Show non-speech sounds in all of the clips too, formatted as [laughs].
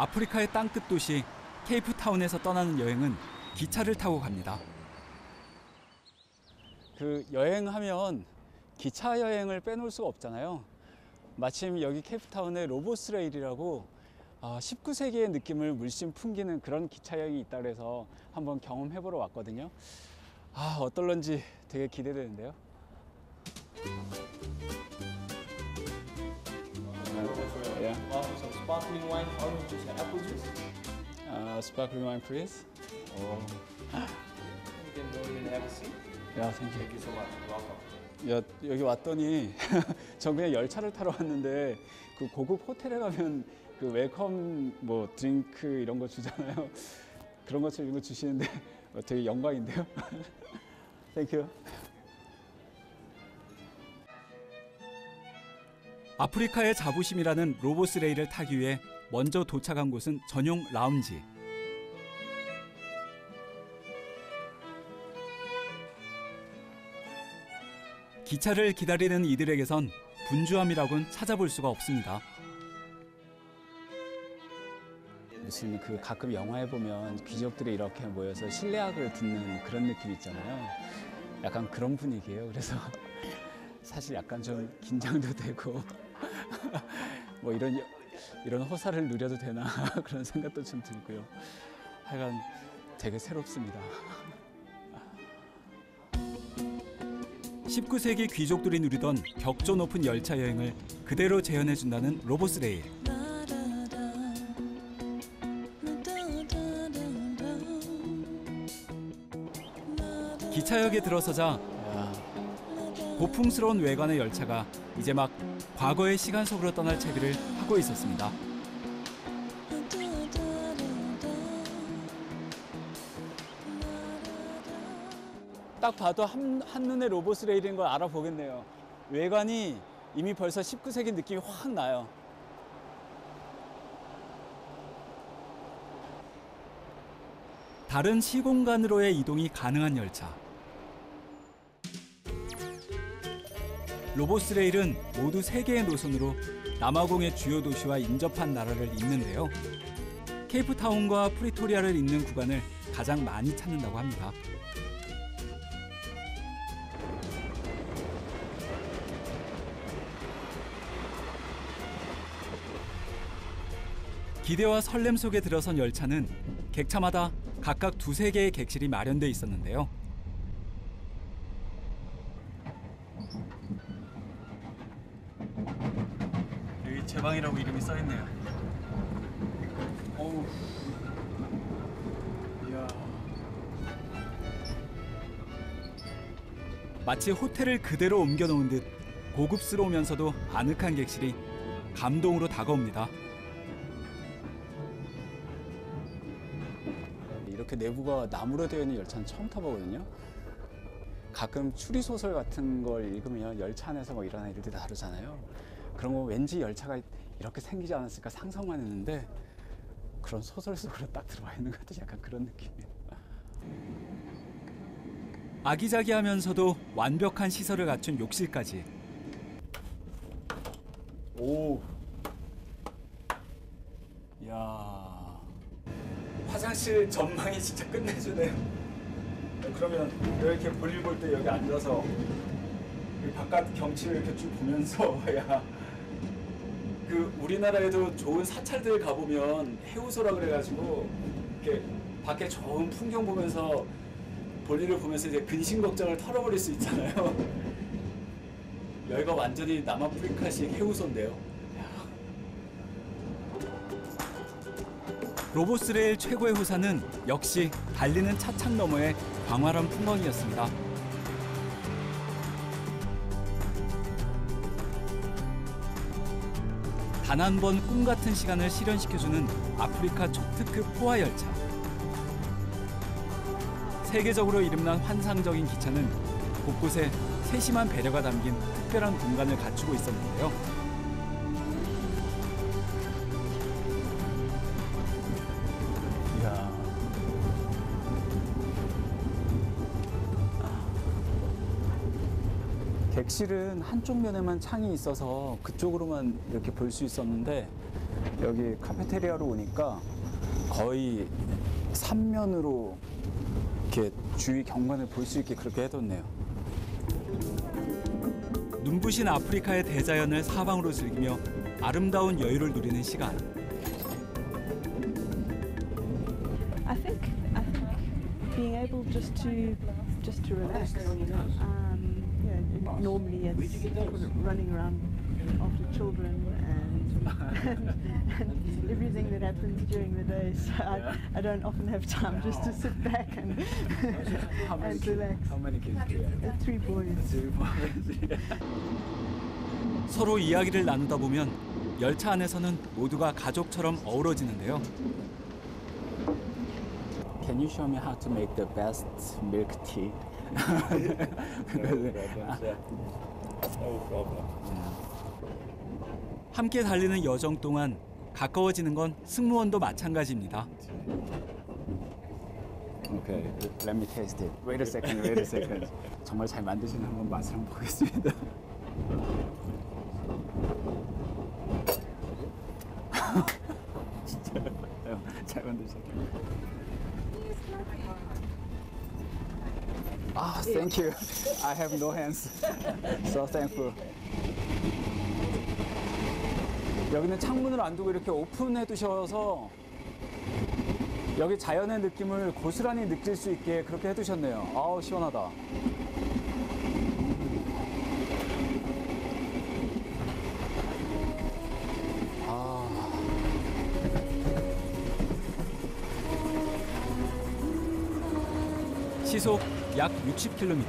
아프리카의 땅끝 도시 케이프타운에서 떠나는 여행은 기차를 타고 갑니다. 그 여행하면 기차 여행을 빼놓을 수가 없잖아요. 마침 여기 케이프타운에 로보스 레일이라고 19세기의 느낌을 물씬 풍기는 그런 기차 여행이 있다 그래서 한번 경험해 보러 왔거든요. 아 어떨런지 되게 기대되는데요. Yeah. Sparkling wine, orange juice, and apple juice. Uh, sparkling wine, please. You can go in and have a seat. Yeah, thank you. Thank you so much. Welcome. 야, 여기 왔더니 전 그냥 열차를 타러 왔는데 그 고급 호텔에 가면 그 웰컴 뭐 드링크 이런 거 주잖아요. 그런 것처럼 이런 거 주시는데 어, 되게 영광인데요. 땡큐. 아프리카의 자부심이라는 로보스 레일을 타기 위해 먼저 도착한 곳은 전용 라운지. 기차를 기다리는 이들에게선 분주함이라고는 찾아볼 수가 없습니다. 무슨 그 가끔 영화에 보면 귀족들이 이렇게 모여서 실내악을 듣는 그런 느낌 있잖아요. 약간 그런 분위기예요. 그래서 [laughs] 사실 약간 좀 긴장도 되고 [laughs] 뭐 이런 이런 호사를 누려도 되나 [laughs] 그런 생각도 좀 들고요. 하여간 되게 새롭습니다. [laughs] 19세기 귀족들이 누리던 격조 높은 열차 여행을 그대로 재현해 준다는 로보스 레일. 기차역에 들어서자 고풍스러운 외관의 열차가 이제 막 과거의 시간 속으로 떠날 채비를 하고 있었습니다. 딱 봐도 한, 한눈에 로보스 레일인 걸 알아보겠네요. 외관이 이미 벌써 19세기 느낌이 확 나요. 다른 시공간으로의 이동이 가능한 열차. 로보스 레일은 모두 세개의 노선으로 남아공의 주요 도시와 인접한 나라를 잇는데요. 케이프타운과 프리토리아를 잇는 구간을 가장 많이 찾는다고 합니다. 기대와 설렘 속에 들어선 열차는 객차마다 각각 두세 개의 객실이 마련돼 있었는데요. 마치 호텔을 그대로 옮겨 놓은 듯 고급스러우면서도 아늑한 객실이 감동으로 다가옵니다. 이렇게 내부가 나무로 되어 있는 열차는 처음 타보거든요. 가끔 추리 소설 같은 걸 읽으면 열차 안에서 뭐 일어나는 일들이 다르잖아요. 그런 거 왠지 열차가 이렇게 생기지 않았을까 상상만 했는데 그런 소설 속으로 딱 들어와 있는 것 같은 약간 그런 느낌이에요. 아기자기하면서도 완벽한 시설을 갖춘 욕실까지. 오. 야. 화장실 전망이 진짜 끝내주네요. 그러면 이렇게 볼일 볼 때 여기 앉아서 이 바깥 경치를 이렇게 쭉 보면서 [laughs] 야. 그 우리나라에도 좋은 사찰들 가보면 해우소라 그래가지고 이렇게 밖에 좋은 풍경 보면서 볼일을 보면서 이제 근심 걱정을 털어버릴 수 있잖아요. 여기가 완전히 남아프리카식 해우소인데요. 로보스레일 최고의 호사는 역시 달리는 차창 너머의 광활한 풍광이었습니다. 단 한 번 꿈 같은 시간을 실현시켜주는 아프리카 초특급 포화 열차. 세계적으로 이름난 환상적인 기차는 곳곳에 세심한 배려가 담긴 특별한 공간을 갖추고 있었는데요. 이야. 객실은 한쪽 면에만 창이 있어서 그쪽으로만 이렇게 볼 수 있었는데 여기 카페테리아로 오니까 거의 삼면으로 이렇게 주위 경관을 볼 수 있게 그렇게 해뒀네요. 눈부신 아프리카의 대자연을 사방으로 즐기며 아름다운 여유를 누리는 시간. I think I think being able just to just to relax. Um, you know, normally it's running around after children and, everything that happens during the day. So I, I don't often have time just to sit back and and relax. many kids do you have? Uh, Three boys. 서로 이야기를 나누다 보면 열차 안에서는 모두가 가족처럼 어우러지는데요. Can you show me how to make the best milk tea? 함께 달리는 여정 동안 가까워지는 건 승무원도 마찬가지입니다. Okay, let me taste it. Wait a second, wait a second. 정말 잘 만드시는 한번 맛을 한번 보겠습니다. 진짜 잘 만드셨네요. 아, thank you. I have no hands. So thankful. 여기는 창문을 안 두고 이렇게 오픈해 두셔서 여기 자연의 느낌을 고스란히 느낄 수 있게 그렇게 해 두셨네요. 아우 시원하다. 아. 시속 약 60km.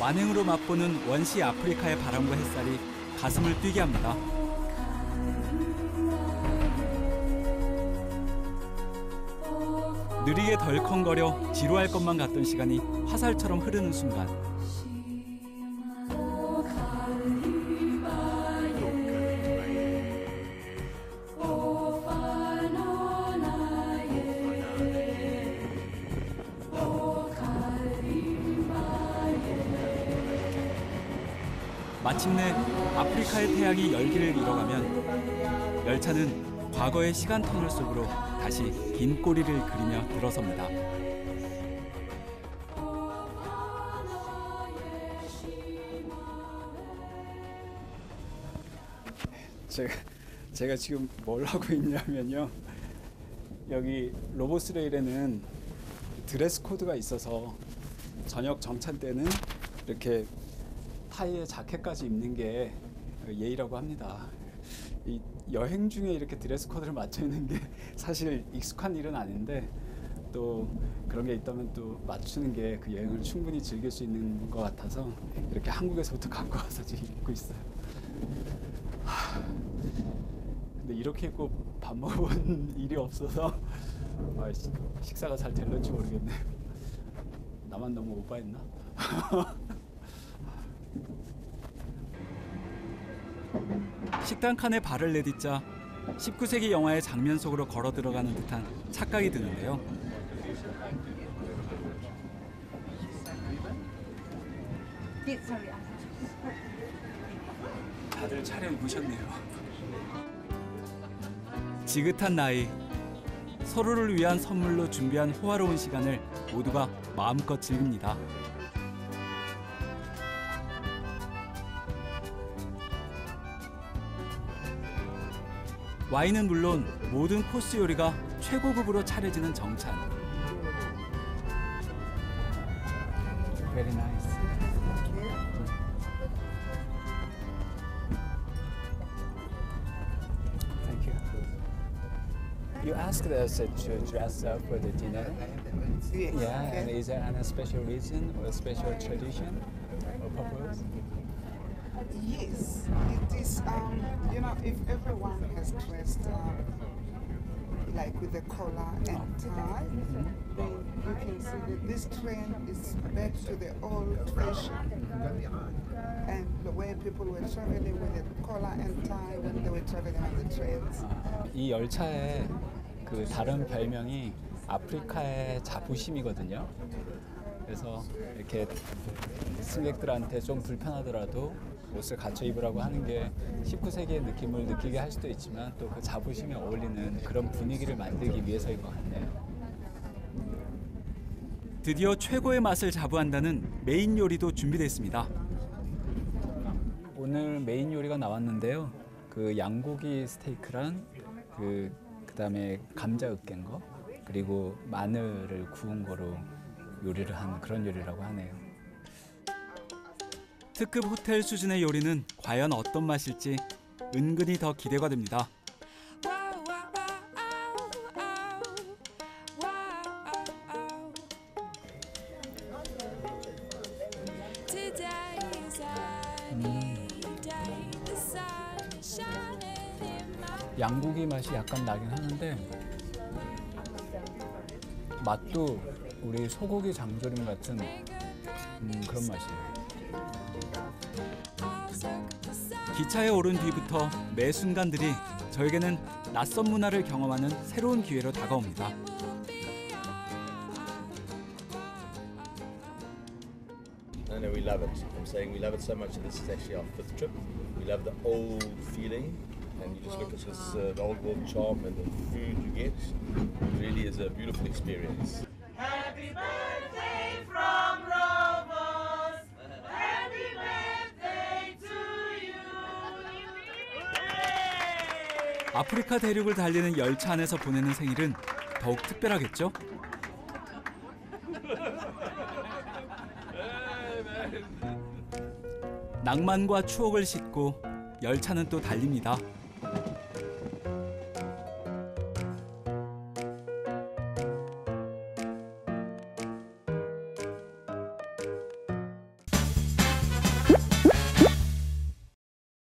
완행으로 맛보는 원시 아프리카의 바람과 햇살이 가슴을 뛰게 합니다. 느리게 덜컹거려 지루할 것만 같던 시간이 화살처럼 흐르는 순간 마침내 아프리카의 태양이 열기를 잃어가면 열차는 과거의 시간 터널 속으로 다시 긴 꼬리를 그리며 들어섭니다. 제가 제가 지금 뭘 하고 있냐면요. 여기 로보스레일에는 드레스 코드가 있어서 저녁 정찬 때는 이렇게 타이에 자켓까지 입는 게 예의라고 합니다. 이 여행 중에 이렇게 드레스 코드를 [laughs] 맞춰 있는 게 사실 익숙한 일은 아닌데 또 그런 게 있다면 또 맞추는 게 그 여행을 충분히 즐길 수 있는 것 같아서 이렇게 한국에서부터 [laughs] 갖고 와서 지금 입고 있어요. 근데 이렇게 입고 밥 먹어본 [laughs] 일이 없어서 아, 시- 식사가 잘 될런지 모르겠네요. 나만 너무 오바했나? 식당 칸에 발을 내딛자 19세기 영화의 장면 속으로 걸어 들어가는 듯한 착각이 드는데요. 다들 차려 입으셨네요. 지긋한 나이 서로를 위한 선물로 준비한 호화로운 시간을 모두가 마음껏 즐깁니다. 와인은 물론 모든 코스 요리가 최고급으로 차려지는 정찬. Very nice. Yes, it is. Um, you know, if everyone has dressed um, like with the collar and tie, you can see that this trend is back to the old fashion. And way people were traveling with the collar and tie when they were traveling on the trains. 이 열차의 그 다른 별명이 아프리카의 자부심이거든요. 그래서 이렇게 승객들한테 좀 불편하더라도 옷을 갖춰 입으라고 하는 게 19세기의 느낌을 느끼게 할 수도 있지만 또 그 자부심에 어울리는 그런 분위기를 만들기 위해서인 것 같네요. 드디어 최고의 맛을 자부한다는 메인 요리도 준비됐습니다. 오늘 메인 요리가 나왔는데요. 그 양고기 스테이크랑 그 그다음에 감자 으깬 거 그리고 마늘을 구운 거로 요리를 한 그런 요리라고 하네요. 특급 호텔 수준의 요리는 과연 어떤 맛일지 은근히 더 기대가 됩니다. 양고기 맛이 약간 나긴 하는데 맛도 우리 소고기 장조림 같은 음, 그런 맛이에요. 기차에 오른 뒤부터 매 순간들이 저에게는 낯선 문화를 경험하는 새로운 기회로 다가옵니다. Uh. 아프리카 대륙을 달리는 열차 안에서 보내는 생일은 더욱 특별하겠죠? 낭만과 추억을 싣고 열차는 또 달립니다.